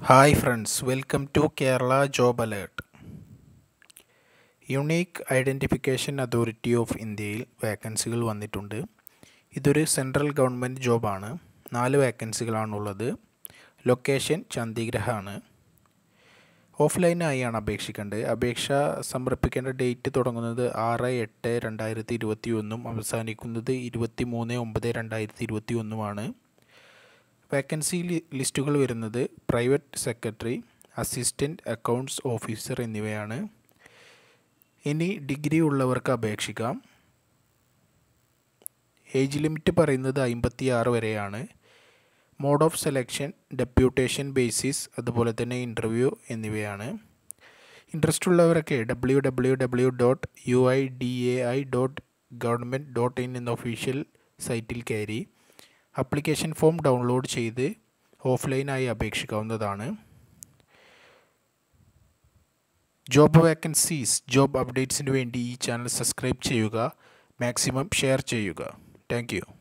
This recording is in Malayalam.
Hi friends welcome to Kerala job alert unique identification authority of ഇന്ത്യയിൽ വേക്കൻസികൾ വന്നിട്ടുണ്ട്. ഇതൊരു സെൻട്രൽ ഗവൺമെന്റ് ജോബാണ് നാല് വേക്കൻസികളാണുള്ളത് ലൊക്കേഷൻ ചണ്ഡീഗഢാണ് ഓഫ്ലൈനായാണ് അപേക്ഷിക്കേണ്ടത്. അപേക്ഷ സമർപ്പിക്കേണ്ട ഡേറ്റ് തുടങ്ങുന്നത് ആറ് എട്ട് രണ്ടായിരത്തി ഇരുപത്തി ഒന്നും അവസാനിക്കുന്നത് ഇരുപത്തി മൂന്ന് ഒമ്പത് രണ്ടായിരത്തി ഇരുപത്തി ഒന്നുമാണ് വേക്കൻസി ലിസ്റ്റുകൾ വരുന്നത് private secretary assistant accounts officer എന്നിവയാണ്. ഇനി ഡിഗ്രി ഉള്ളവർക്ക് അപേക്ഷിക്കാം. ഏജ് ലിമിറ്റ് പറയുന്നത് അമ്പത്തി ആറ് വരെയാണ്. Mode of selection deputation basis അതുപോലെ തന്നെ ഇന്റർവ്യൂ എന്നിവയാണ്. ഇൻട്രസ്റ്റ് ഉള്ളവരൊക്കെ W W W dot U I D A I dot government dot in എന്ന ഒഫീഷ്യൽ സൈറ്റിൽ കയറി അപ്ലിക്കേഷൻ ഫോം ഡൗൺലോഡ് ചെയ്ത് ഓഫ്ലൈനായി അപേക്ഷിക്കാവുന്നതാണ്. ജോബ് വേക്കൻസീസ് ജോബ് അപ്ഡേറ്റ്സിന് വേണ്ടി ഈ ചാനൽ സബ്സ്ക്രൈബ് ചെയ്യുക മാക്സിമം ഷെയർ ചെയ്യുക. താങ്ക്